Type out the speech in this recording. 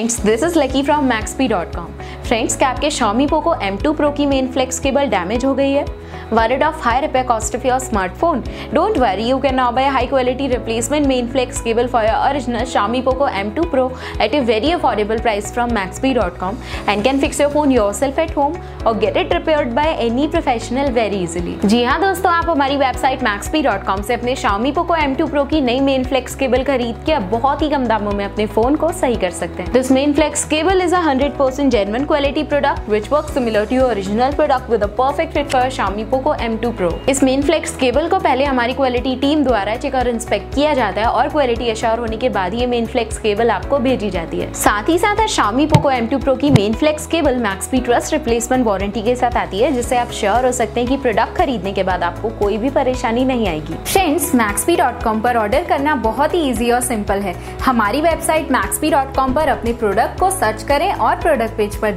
Friends this is Lucky from maxp.com friends, क्या आपके Xiaomi Poco M2 Pro की main flex cable damage हो गई है? Worried of high repair cost of your smartphone don't worry you can now buy high quality replacement main flex cable for your original Xiaomi Poco M2 Pro at a very affordable price from Maxp dot com and can fix your phone yourself at home और get it repaired by any professional very easily जी हाँ दोस्तों, आप हमारी website मैक्सपी dot com से अपने Xiaomi Poco M two pro की नई main flex cable खरीद के बहुत ही कम दामों में अपने फ़ोन को सही कर सकते हैं। This main flex cable is a hundred percent genuine quality quality product which works similar to your original product with a perfect fit for your Xiaomi Poco M2 Pro. इस मेन फ्लेक्स केबल को पहले हमारी quality team द्वारा check और inspect किया जाता है और क्वालिटी अश्योर होने के बाद ये मेन फ्लेक्स केबल आपको भेजी जाती है। साथ ही साथ Xiaomi Poco M2 Pro की main flex cable Maxp trust replacement warranty के साथ आती है, जिससे आप श्योर हो सकते हैं कि प्रोडक्ट खरीदने के बाद आपको कोई भी परेशानी नहीं आएगी। फ्रेंड्स maxp.com पर ऑर्डर करना बहुत ही इजी और सिंपल है। हमारी वेबसाइट maxp.com पर अपने प्रोडक्ट को सर्च करें और प्रोडक्ट पेज पर